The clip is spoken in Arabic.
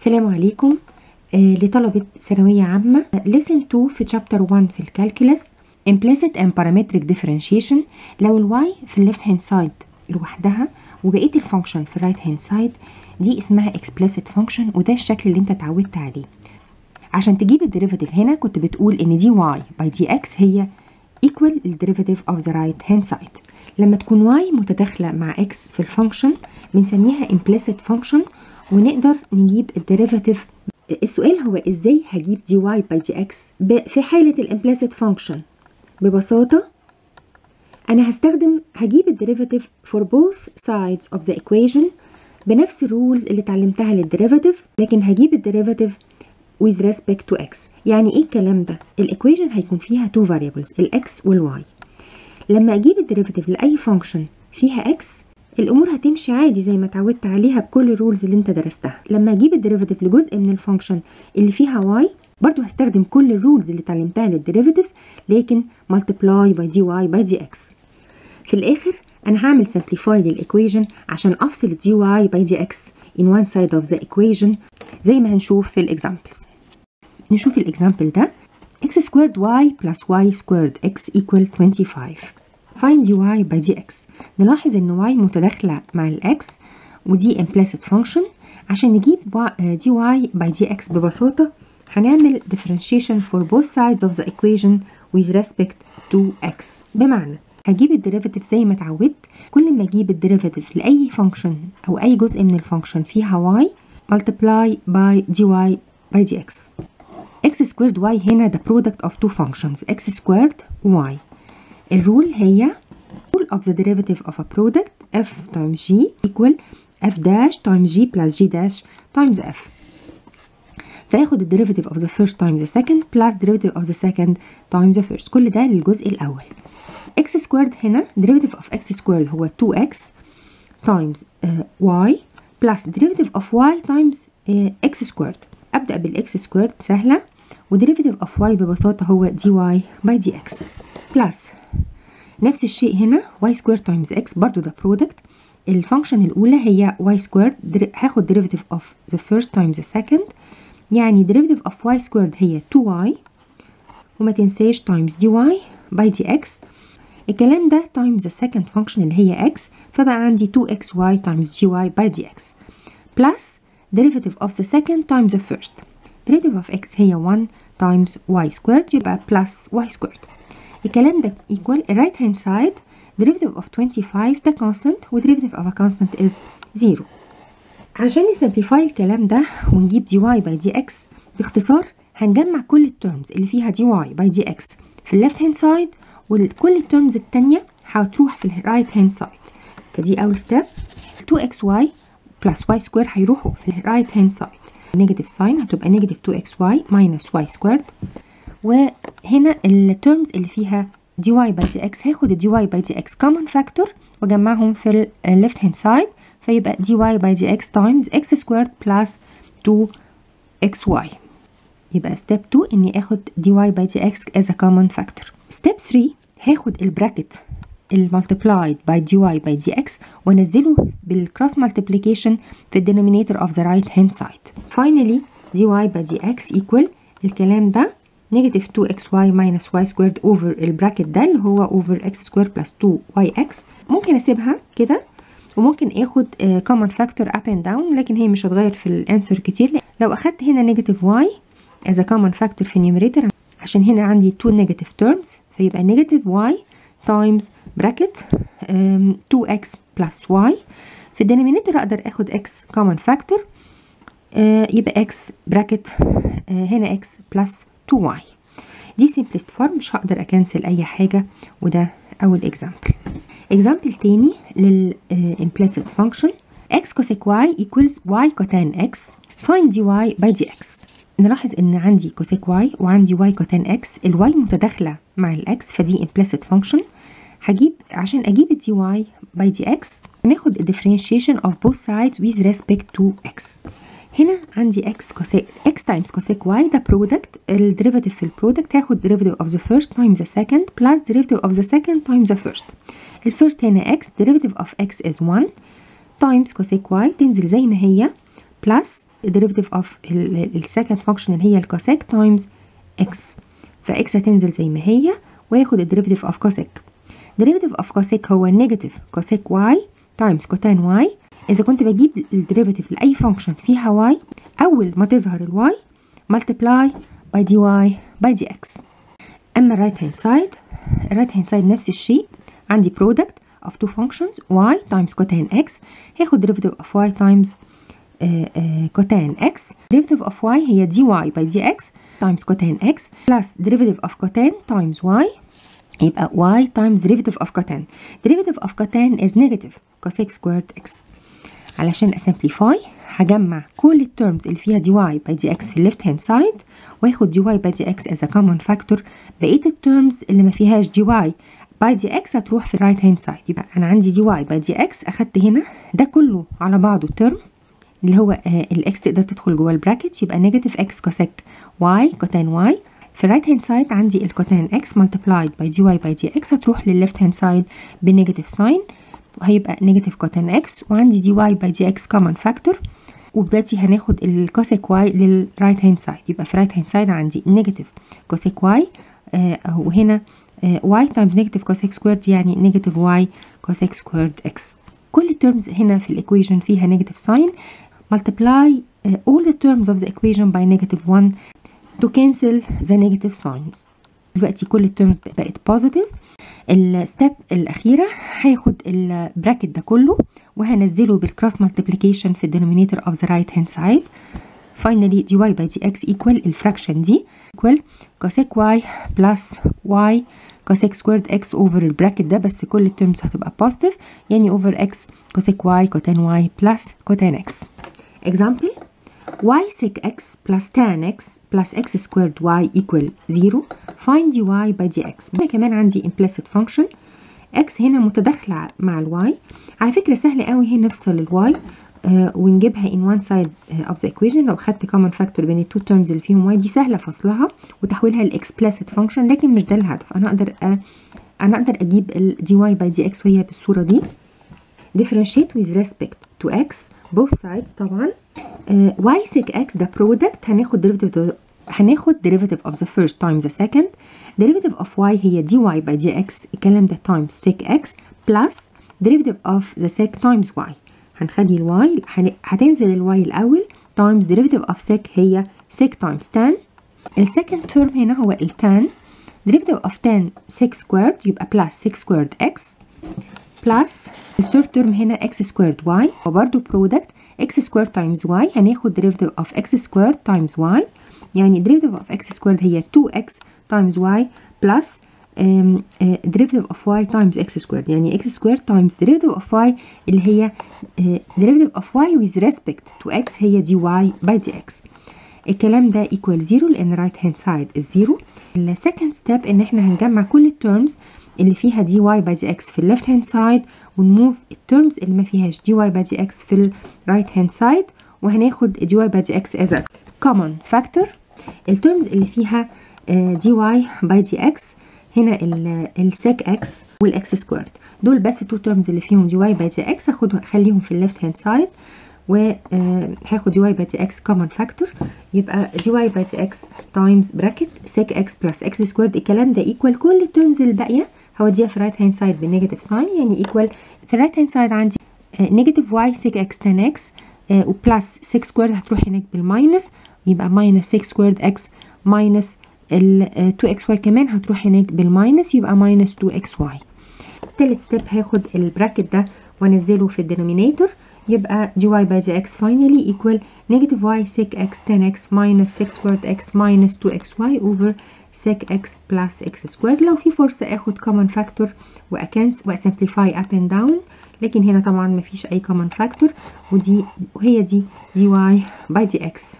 السلام عليكم آه لطلبة ثانوية عامة. Lesson 2 في chapter 1 في ال calculus implicit and parametric differentiation. لو ال y في ال left hand side لوحدها وبقية ال function في ال right hand side دي اسمها explicit function وده الشكل اللي انت اتعودت عليه. عشان تجيب ال derivative هنا كنت بتقول إن dy by dx هي equal ال derivative of the right hand side. لما تكون y متداخلة مع x في ال function بنسميها implicit function ونقدر نجيب ال derivative السؤال هو إزاي هجيب dy by dx في حالة ال implicit function ببساطة أنا هستخدم هجيب ال derivative for both sides of the equation بنفس ال rules اللي اتعلمتها لل derivative لكن هجيب ال derivative with respect to x. يعني إيه الكلام ده؟ ال equation هيكون فيها two variables ال x وال y لما أجيب ال derivative لأي function فيها x الأمور هتمشي عادي زي ما اتعودت عليها بكل ال rules اللي انت درستها. لما أجيب ال derivative لجزء من ال function اللي فيها y برضو هستخدم كل ال rules اللي اتعلمتها لل derivatives لكن multiply by dy by dx. في الآخر أنا هعمل simplify لل equation عشان أفصل dy by dx in one side of the equation زي ما هنشوف في ال examples نشوف ال example ده. X squared y plus y squared x equal 25 find dy by dx نلاحظ ان y متداخلة مع ال x ودي implicit function عشان نجيب dy by dx ببساطة هنعمل differentiation for both sides of the equation with respect to x بمعنى هجيب ال derivative زي ما اتعودت كل ما أجيب ال derivative لاي function أو اي جزء من ال function فيها y multiply by dy by dx x squared y هنا the product of two functions x squared y الرول هي rule of the derivative of a product f times g equal f dash times g plus g dash times f فاخد الديريفاتيف of the first times the second plus derivative of the second times the first كل ده للجزء الأول x squared هنا derivative of x squared هو 2x times uh, y plus derivative of y uh, x squared أبدأ بالx squared سهلة وديريفاتيف of y ببساطة هو dy by dx plus نفس الشيء هنا y squared times x برضو ده product الفانكشن الأولى هي y squared هاخد derivative of the first times the second يعني derivative of y squared هي 2y وما تنساش times dy by dx الكلام ده times the second function اللي هي x فبقى عندي 2xy times dy by dx plus derivative of the second times the first derivative of x هي 1 times y squared يبقى plus y squared الكلام ده equal right hand side derivative of 25 ده constant و derivative of a constant is 0 عشان نسمبليفاي الكلام ده ونجيب باي دي إكس باختصار هنجمع كل ال terms اللي فيها by dx في ال left hand side وكل ال terms التانية هتروح في ال right hand side فدي أول step 2xy plus y square هيروحوا في ال right hand side negative sign هتبقى negative 2xy minus y squared وهنا ال terms اللي فيها dy by dx هاخد ال dy by dx common factor واجمعهم في ال left hand side فيبقى dy by dx times x squared plus 2xy يبقى step 2 اني اخد dy by dx as a common factor step 3 هاخد البراكت المultiplied by dy by dx وانزله بالcross multiplication في denominator of the right hand side finally dy by dx equal الكلام ده negative 2xy minus y squared over البراكت ده اللي هو over x squared plus 2yx ممكن اسيبها كده وممكن اخد common factor up and down لكن هي مش هتغير في ال answer كتير لو اخدت هنا negative y as a common factor في ال numerator عشان هنا عندي two negative terms فيبقى negative y times bracket um, 2x plus y في ال denominator أقدر اخد x common factor uh, يبقى x bracket uh, هنا x plus 2y دي simplest form مش هقدر اكنسل اي حاجة وده اول example example تاني لل uh, implicit function x cosec y equals y cotan x find dy by dx نلاحظ ان عندي cosec y وعندي y cotan x الواي متداخلة مع الاكس فدي implicit function هجيب عشان أجيب dy by dx ناخد differentiation of both sides with respect to x هنا عندي x cosec x times cosec y ده product ال derivative في ال product هاخد derivative of the first times the second plus derivative of the second times the first ال first هنا x derivative of x is 1 times cosec y تنزل زي ما هي plus derivative of ال second function اللي هي ال cosec times x ف x هتنزل زي ما هي وياخد ال derivative of cosec derivative of cosec هو negative cosec y times cotan y إذا كنت بجيب الديريفيتيف لأي فانكشن فيها y أول ما تظهر الواي multiply by dy by dx أما الرايت هاند سايد الرايت هاند سايد نفس الشيء عندي product of two functions y times cotan x هاخد derivative of y times uh, uh, cotan x derivative of y هي dy by dx times cotan x plus derivative of cotan times y يبقى y times derivative of cotan derivative of cotan is negative cosec squared x علشان أ simplify هجمع كل ال terms اللي فيها dy by dx في ال left hand side وآخد dy by dx as common factor بقية ال terms اللي ما فيهاش dy by dx هتروح في ال right hand side يبقى أنا عندي dy by dx أخدت هنا ده كله على بعضه ال term اللي هو آه ال x تقدر تدخل جوه ال bracket يبقى negative x cosec y cotan y في ال right hand side عندي ال cotan x multiplied by dy by dx هتروح لل left hand side ب negative sign وهيبقى negative cotan x وعندي dy by dx common factor وبداتي هناخد ال cosec y لل right hand side يبقى في ال right hand side عندي negative cosec y وهنا y times negative cosec squared يعني negative y cosec squared x كل ال terms هنا في ال equation فيها negative sign multiply uh, all the terms of the equation by negative 1 to cancel the negative signs. دلوقتي كل ال terms بقت positive. ال step الأخيرة هياخد ال bracket ده كله وهنزله بال cross multiplication في ال denominator of the right hand side finally dy by dx equal ال fraction دي equal cosec y plus y cosec squared x over ال bracket ده. بس كل ال terms هتبقى positive يعني over x cosec y cotan y plus cotan x example y sec x plus tan x plus x squared y equal 0 find dy by dx. هنا كمان عندي implicit function. x هنا متداخلة مع ال y على فكرة سهل قوي. هنا نفصل ال y آه ونجيبها in one side of the equation. لو خدت common factor بين ال two terms اللي فيهم y دي سهلة فصلها وتحويلها ل explicit function لكن مش ده الهدف. أنا أقدر أ... أنا أقدر أجيب ال dy by dx وهي بالصورة دي. Differentiate with respect to x. both sides طبعا uh, y sec x ده product هناخد derivative هناخد derivative of the first times the second derivative of y هي dy by dx الكلام ده times sec x plus derivative of the sec times y هنخلي الواي هتنزل الواي الأول times derivative of sec هي sec times tan السكند term هنا هو التان derivative of tan sec squared يبقى plus sec squared x plus الثيرد term هنا x squared y وبرده product x squared times y هناخد derivative of x squared times y يعني derivative of x squared هي 2x times y plus um, uh, derivative of y times x squared يعني x squared times derivative of y اللي هي uh, derivative of y with respect to x هي dy by dx الكلام ده equal 0 لأن right hand side is 0 ال second step إن إحنا هنجمع كل ال terms اللي فيها dy by dx في ال left hand side و نmove ال terms اللي ما فيهاش dy by dx في ال right hand side وهناخد dy by dx as a common factor. ال terms اللي فيها uh, dy by dx هنا ال sec x وال x squared دول بس ال two terms اللي فيهم dy by dx هاخد اخليهم في ال left hand side وهاخد dy by dx common factor يبقى dy by dx times bracket sec x plus x squared الكلام ده equal كل ال terms الباقية هوديها في ال right hand side بال negative sign يعني equal في ال right hand side عندي negative y sec x tan x و plus sec squared هتروح هناك بال minus يبقى minus sec squared x minus ال 2xy كمان هتروح هناك بال minus يبقى minus 2xy تالت step هاخد ال bracket ده وانزله في ال denominator يبقى dy by dx finally equal negative y sec x tan x minus sec squared x minus 2 x y over sec x plus x squared لو في فرصه آخد common factor وا cancel وا simplify up and down لكن هنا طبعا مفيش أي common factor ودي وهي دي dy by dx